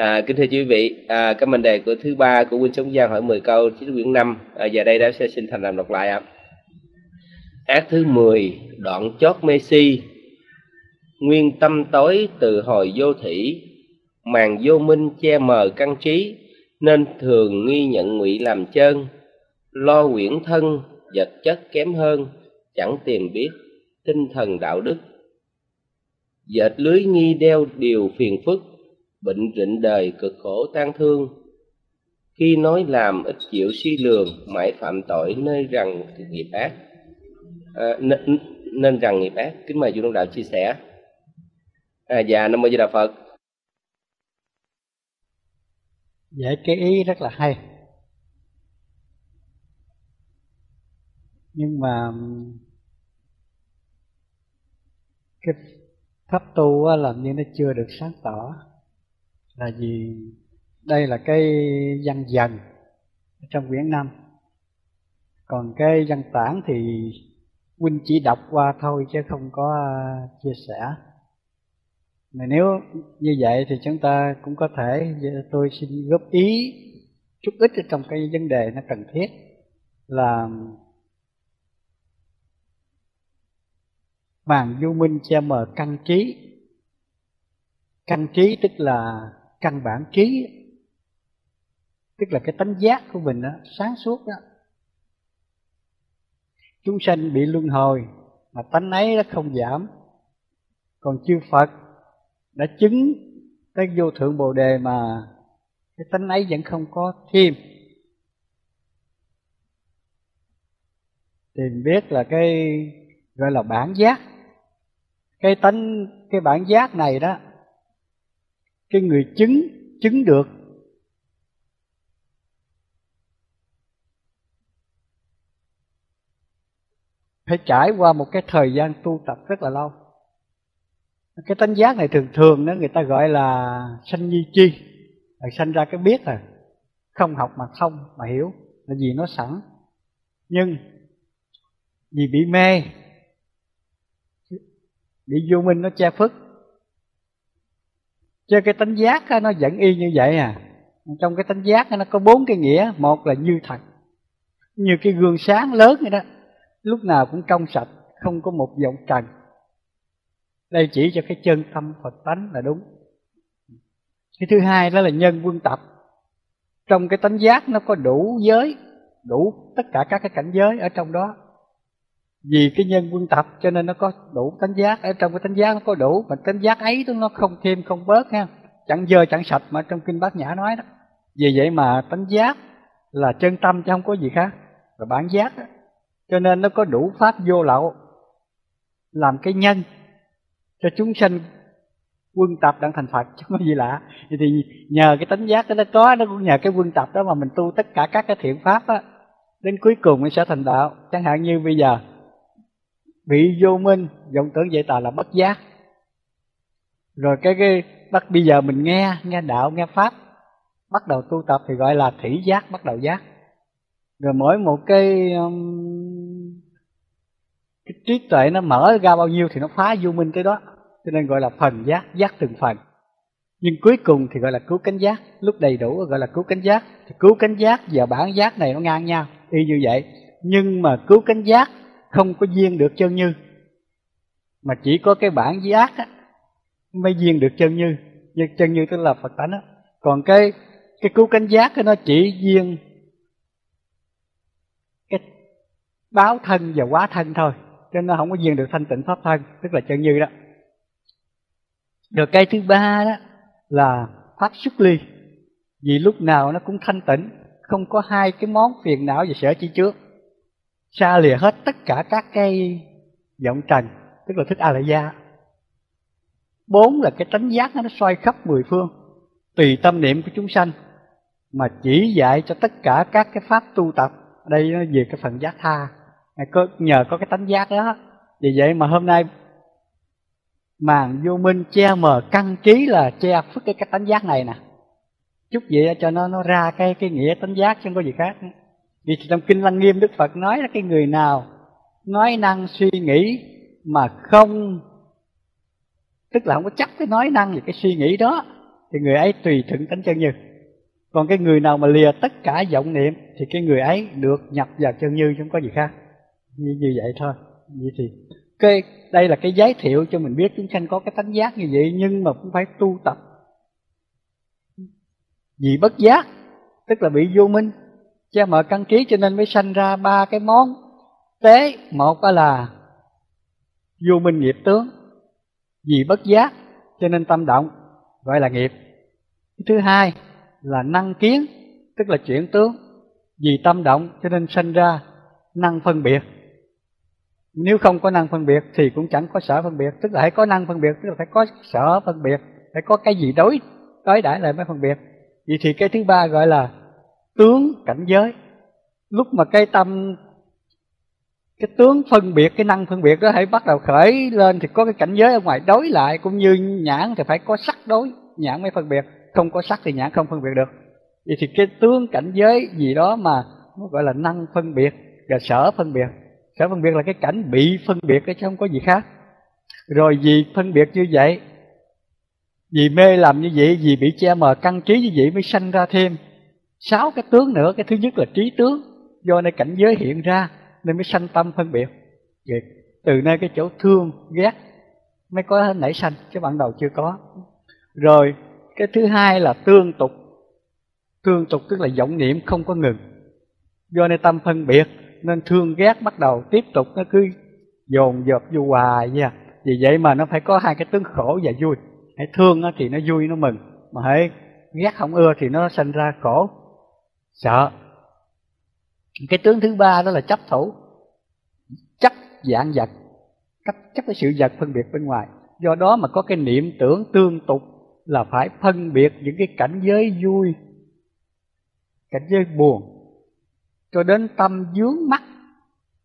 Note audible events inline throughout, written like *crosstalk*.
À, kính thưa quý vị, à, cái mệnh đề của thứ ba của Quynh Sống Giang hỏi 10 câu chính quyển 5 à, giờ đây đã sẽ xin thành làm đọc lại ạ. À. Ác thứ 10, đoạn chót Messi Nguyên tâm tối từ hồi vô thủy, màn vô minh che mờ căn trí, nên thường nghi nhận ngụy làm chân, lo quyển thân, vật chất kém hơn, chẳng tiền biết, tinh thần đạo đức. Dệt lưới nghi đeo điều phiền phức, bệnh rịnh đời cực khổ tan thương. Khi nói làm ít chịu suy lường mãi phạm tội nơi rằng nghiệp ác. À, nên, nên rằng nghiệp ác. Kính mời chú đông đạo chia sẻ. À, dạ nam mô di đà phật. Vậy cái ý rất là hay. Nhưng mà Cái pháp tu làm như nó chưa được sáng tỏ là vì đây là cái văn dần trong quyển năm còn cái văn tản thì huynh chỉ đọc qua thôi chứ không có à, chia sẻ. Mà nếu như vậy thì chúng ta cũng có thể tôi xin góp ý chút ít trong cái vấn đề nó cần thiết là màn du minh che mờ căn trí căn trí tức là căn bản trí tức là cái tánh giác của mình đó sáng suốt đó. Chúng sanh bị luân hồi mà tánh ấy nó không giảm. Còn chư phật đã chứng cái vô thượng bồ đề mà cái tánh ấy vẫn không có thêm. Thì biết là cái gọi là bản giác. Cái tánh, cái bản giác này đó cái người chứng chứng được. Phải trải qua một cái thời gian tu tập rất là lâu. Cái tánh giác này thường thường đó người ta gọi là sanh nhi chi. Là sanh ra cái biết à không học mà không mà hiểu là vì nó sẵn. Nhưng vì bị mê, bị vô minh nó che phức cho cái tánh giác nó vẫn y như vậy à. Trong cái tánh giác nó có bốn cái nghĩa. Một là như thật. Như cái gương sáng lớn vậy đó. Lúc nào cũng trong sạch, không có một vọng trần. Đây chỉ cho cái chân tâm phật tánh là đúng. Cái thứ hai đó là nhân quân tập. Trong cái tánh giác nó có đủ giới, đủ tất cả các cái cảnh giới ở trong đó vì cái nhân quân tập cho nên nó có đủ tánh giác. Ở trong cái tánh giác nó có đủ mà tánh giác ấy nó không thêm không bớt ha chẳng dơ chẳng sạch mà trong kinh bát nhã nói đó. Vì vậy mà tánh giác là chân tâm chứ không có gì khác. Là bản giác đó. cho nên nó có đủ pháp vô lậu làm cái nhân cho chúng sanh quân tập đang thành phật *laughs* chứ không có gì lạ. Thì, thì nhờ cái tánh giác đó nó có nó cũng nhờ cái quân tập đó mà mình tu tất cả các cái thiện pháp á đến cuối cùng nó sẽ thành đạo. Chẳng hạn như bây giờ bị vô minh vọng tưởng vậy tà là bất giác. Rồi cái cái bắt bây giờ mình nghe nghe đạo nghe pháp bắt đầu tu tập thì gọi là thủy giác bắt đầu giác. Rồi mỗi một cái um, cái trí tuệ nó mở ra bao nhiêu thì nó phá vô minh tới đó. Cho nên gọi là phần giác giác từng phần. Nhưng cuối cùng thì gọi là cứu cánh giác. Lúc đầy đủ gọi là cứu cánh giác. Thì cứu cánh giác và bản giác này nó ngang nhau y như vậy. Nhưng mà cứu cánh giác không có duyên được chân như. Mà chỉ có cái bản giác á, mới duyên được chân như. Như chân như tức là phật tánh á. Còn cái cái cứu cánh giác nó chỉ duyên cái báo thân và quá thân thôi. Cho nên nó không có duyên được thanh tịnh pháp thân tức là chân như đó. Rồi cái thứ ba đó là pháp xuất ly. Vì lúc nào nó cũng thanh tịnh không có hai cái món phiền não và sở chi trước xa lìa hết tất cả các cái vọng trần tức là thức a la gia bốn là cái tánh giác nó xoay khắp mười phương tùy tâm niệm của chúng sanh mà chỉ dạy cho tất cả các cái pháp tu tập. Đây nó về cái phần giác tha. Có nhờ có cái tánh giác đó vì vậy mà hôm nay màn vô minh che mờ căn trí là che phức cái, cái tánh giác này nè. Chút vậy cho nó nó ra cái cái nghĩa tánh giác chứ không có gì khác vì trong kinh lăng nghiêm đức phật nói là cái người nào nói năng suy nghĩ mà không tức là không có chắc cái nói năng về cái suy nghĩ đó thì người ấy tùy thuận tánh chân như. Còn cái người nào mà lìa tất cả vọng niệm thì cái người ấy được nhập vào chân như không có gì khác. Như, như vậy thôi. Vậy thì cái đây là cái giới thiệu cho mình biết chúng sanh có cái tánh giác như vậy nhưng mà cũng phải tu tập. Vì bất giác tức là bị vô minh cha mẹ căn ký cho nên mới sanh ra ba cái món. Tế một là vô minh nghiệp tướng. Vì bất giác, cho nên tâm động, gọi là nghiệp. Thứ hai là năng kiến, tức là chuyển tướng. Vì tâm động, cho nên sanh ra năng phân biệt. Nếu không có năng phân biệt thì cũng chẳng có sở phân biệt. Tức là phải có năng phân biệt, tức là phải có sở phân biệt. Phải có cái gì đối đối đãi lại mới phân biệt. Vậy thì cái thứ ba gọi là tướng cảnh giới. Lúc mà cái tâm, cái tướng phân biệt, cái năng phân biệt đó hãy bắt đầu khởi lên thì có cái cảnh giới ở ngoài đối lại, cũng như nhãn thì phải có sắc đối, nhãn mới phân biệt. Không có sắc thì nhãn không phân biệt được. Vậy thì cái tướng cảnh giới gì đó mà nó gọi là năng phân biệt và sở phân biệt. Sở phân biệt là cái cảnh bị phân biệt chứ không có gì khác. Rồi vì phân biệt như vậy, vì mê làm như vậy, vì bị che mờ, căn trí như vậy mới sanh ra thêm sáu cái tướng nữa cái thứ nhất là trí tướng. Do nơi cảnh giới hiện ra nên mới sanh tâm phân biệt. Vậy, từ nơi cái chỗ thương ghét mới có nảy sanh chứ ban đầu chưa có. Rồi cái thứ hai là tương tục. Tương tục tức là vọng niệm không có ngừng. Do nơi tâm phân biệt nên thương ghét bắt đầu tiếp tục nó cứ dồn dập vô hoài vậy vì vậy mà nó phải có hai cái tướng khổ và vui. Hãy thương thì nó vui nó mừng. Mà hãy ghét không ưa thì nó sanh ra khổ sợ. Cái tướng thứ ba đó là chấp thủ. Chấp dạng vật. Chấp, chấp cái sự vật phân biệt bên ngoài. Do đó mà có cái niệm tưởng tương tục là phải phân biệt những cái cảnh giới vui cảnh giới buồn. Cho đến tâm dướng mắt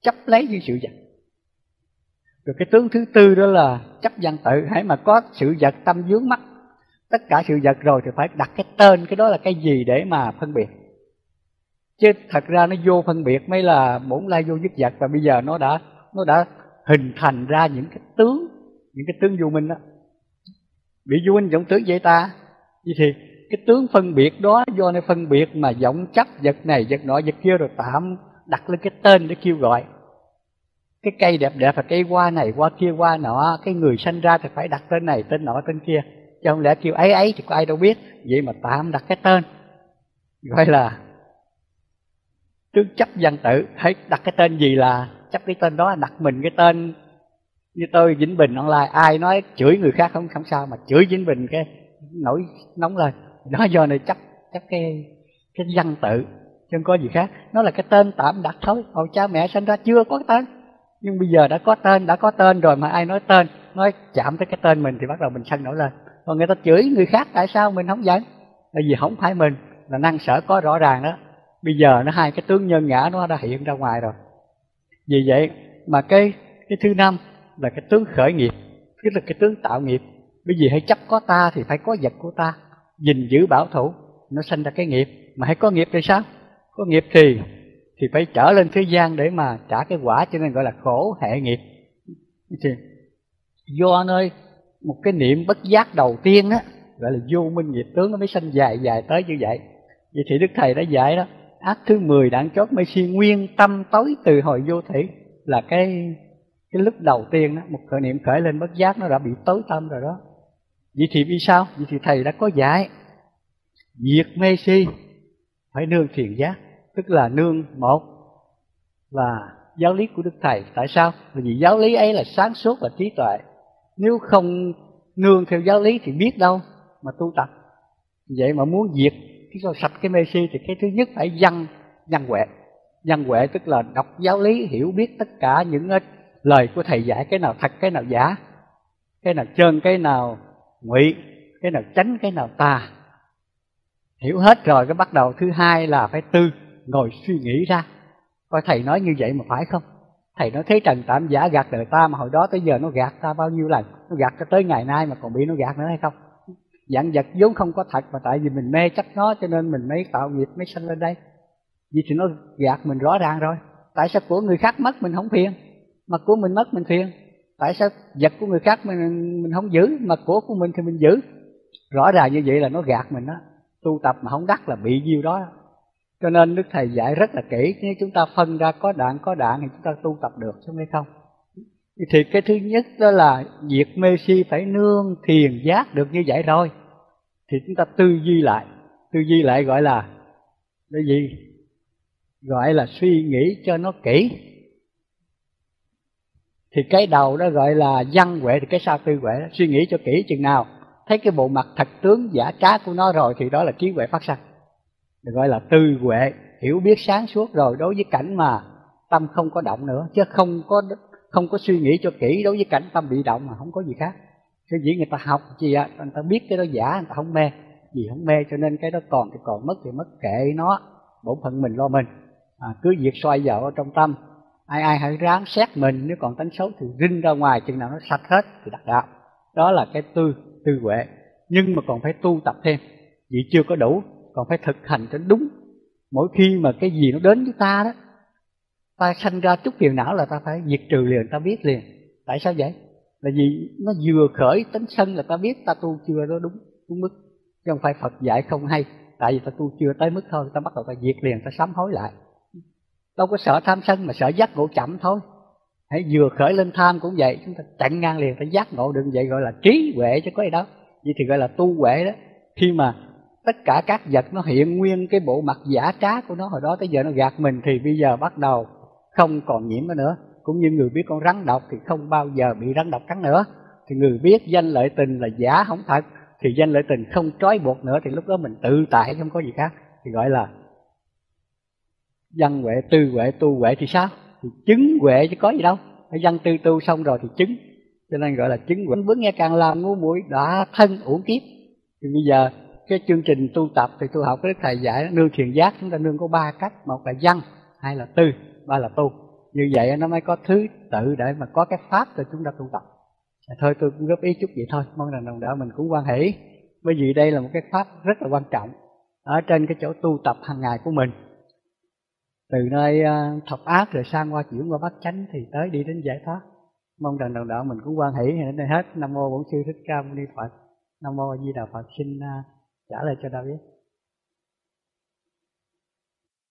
chấp lấy những sự vật. Rồi cái tướng thứ tư đó là chấp văn tự. Hãy mà có sự vật tâm dướng mắt tất cả sự vật rồi thì phải đặt cái tên cái đó là cái gì để mà phân biệt? Chứ thật ra nó vô phân biệt mới là bổn lai vô dứt vật và bây giờ nó đã nó đã hình thành ra những cái tướng, những cái tướng vô minh đó. Bị vô minh vọng tướng vậy ta. Vậy thì cái tướng phân biệt đó, do này phân biệt mà vọng chấp vật này, vật nọ, vật kia rồi tạm đặt lên cái tên để kêu gọi. Cái cây đẹp đẹp là cây hoa này, hoa kia, hoa nọ, cái người sanh ra thì phải đặt tên này, tên nọ, tên kia. Chứ không lẽ kêu ấy ấy thì có ai đâu biết. Vậy mà tạm đặt cái tên. Gọi là trước chấp văn tự hãy đặt cái tên gì là, chấp cái tên đó, đặt mình cái tên như tôi, vĩnh bình online. Ai nói chửi người khác không không sao, mà chửi vĩnh bình cái nổi nóng lên. Đó, do này chấp chấp cái cái văn tự, chứ không có gì khác. Nó là cái tên tạm đặt thôi. Hồi cha mẹ sinh ra chưa có cái tên. Nhưng bây giờ đã có tên, đã có tên rồi mà ai nói tên, nói chạm tới cái tên mình thì bắt đầu mình sân nổi lên. Còn người ta chửi người khác, tại sao mình không giận tại vì không phải mình, là năng sở có rõ ràng đó bây giờ nó hai cái tướng nhân ngã nó đã hiện ra ngoài rồi. Vì vậy mà cái cái thứ năm là cái tướng khởi nghiệp, tức là cái tướng tạo nghiệp. Bởi vì hãy chấp có ta thì phải có vật của ta, gìn giữ bảo thủ, nó sinh ra cái nghiệp. Mà hãy có nghiệp thì sao? Có nghiệp thì thì phải trở lên thế gian để mà trả cái quả cho nên gọi là khổ hệ nghiệp. Thì do nơi một cái niệm bất giác đầu tiên á, gọi là vô minh nghiệp tướng nó mới sanh dài dài tới như vậy. Vậy thì đức thầy đã dạy đó ác thứ 10 đáng chót mê si, nguyên tâm tối từ hồi vô thể là cái cái lúc đầu tiên đó một khởi niệm khởi lên bất giác nó đã bị tối tâm rồi đó. Vậy thì vì sao? Vậy thì thầy đã có giải diệt mê si, phải nương thiền giác, tức là nương một là giáo lý của đức thầy. Tại sao? Vì giáo lý ấy là sáng suốt và trí tuệ. Nếu không nương theo giáo lý thì biết đâu mà tu tập. Vậy mà muốn diệt cái con sạch cái mê si thì cái thứ nhất phải văn văn huệ. Văn huệ tức là đọc giáo lý, hiểu biết tất cả những ờ, lời của thầy dạy cái nào thật, cái nào giả, cái nào trơn, cái nào ngụy, cái nào tránh, cái nào tà. Hiểu hết rồi, cái bắt đầu thứ hai là phải tư, ngồi suy nghĩ ra. Coi thầy nói như vậy mà phải không? Thầy nói thế trần tạm giả gạt đời ta mà hồi đó tới giờ nó gạt ta bao nhiêu lần? Nó gạt cho tới ngày nay mà còn bị nó gạt nữa hay không? Dạng vật vốn không có thật mà tại vì mình mê chấp nó, cho nên mình mới tạo nghiệp, mới sanh lên đây. Vì thì nó gạt mình rõ ràng rồi. Tại sao của người khác mất mình không phiền? Mà của mình mất mình phiền. Tại sao vật của người khác mình mình không giữ, mà của của mình thì mình giữ? Rõ ràng như vậy là nó gạt mình đó. Tu tập mà không đắc là bị nhiêu đó. Cho nên đức thầy dạy rất là kỹ. Nếu chúng ta phân ra có đạn có đạn thì chúng ta tu tập được, chứ hay không? Thì cái thứ nhất đó là việc mê si phải nương thiền giác được như vậy rồi thì chúng ta tư duy lại. Tư duy lại gọi là cái gì? Gọi là suy nghĩ cho nó kỹ. Thì cái đầu đó gọi là văn huệ, thì cái sau tư huệ đó. suy nghĩ cho kỹ chừng nào. Thấy cái bộ mặt thật tướng giả trá của nó rồi thì đó là trí huệ phát sanh. Được gọi là tư huệ, hiểu biết sáng suốt rồi đối với cảnh mà tâm không có động nữa. Chứ không có không có suy nghĩ cho kỹ đối với cảnh tâm bị động mà không có gì khác cái gì người ta học gì ạ người ta biết cái đó giả người ta không mê. Vì không mê cho nên cái đó còn thì còn mất thì mất kệ nó bổn phận mình lo mình. À, cứ việc xoay dở trong tâm. Ai ai hãy ráng xét mình nếu còn tánh xấu thì rinh ra ngoài chừng nào nó sạch hết thì đặt đạo. Đó là cái tư tư huệ. Nhưng mà còn phải tu tập thêm. Vì chưa có đủ còn phải thực hành cho đúng. Mỗi khi mà cái gì nó đến với ta đó ta sanh ra chút phiền não là ta phải diệt trừ liền ta biết liền. Tại sao vậy? Là vì nó vừa khởi tánh sân là ta biết ta tu chưa đó đúng đúng mức. Chứ không phải phật dạy không hay. Tại vì ta tu chưa tới mức thôi, ta bắt đầu ta diệt liền, ta sám hối lại. Đâu có sợ tham sân mà sợ giác ngộ chậm thôi. Hãy vừa khởi lên tham cũng vậy, chúng ta chặn ngang liền, ta giác ngộ được vậy gọi là trí huệ chứ có gì đâu. Vậy thì gọi là tu huệ đó. Khi mà tất cả các vật nó hiện nguyên cái bộ mặt giả trá của nó hồi đó, tới giờ nó gạt mình thì bây giờ bắt đầu không còn nhiễm nó nữa cũng như người biết con rắn độc thì không bao giờ bị rắn độc cắn nữa. Thì người biết danh lợi tình là giả không thật, thì danh lợi tình không trói buộc nữa thì lúc đó mình tự tại, không có gì khác. Thì gọi là văn huệ tư huệ, tu huệ thì sao? Thì chứng huệ chứ có gì đâu. Phải văn tư tu xong rồi thì chứng. Cho nên gọi là chứng huệ. Vẫn nghe càng làm ngu muội đã thân uổng kiếp. Thì bây giờ cái chương trình tu tập thì tu học cái thầy dạy, nương thiền giác chúng ta nương có ba cách. Một là văn, hai là tư, ba là tu như vậy nó mới có thứ tự để mà có cái pháp cho chúng ta tu tập. À, thôi, tôi cũng góp ý chút vậy thôi, mong rằng đồng đạo mình cũng quan hỷ. Bởi vì đây là một cái pháp rất là quan trọng ở trên cái chỗ tu tập hàng ngày của mình. Từ nơi à, thập ác rồi sang qua chuyển, qua bát chánh thì tới đi đến giải thoát. Mong rằng đồng đạo mình cũng quan hỷ. Đến đây hết, nam mô bổn sư thích ca mâu ni phật. Nam mô a di đà phật. Xin à, trả lời cho đạo biết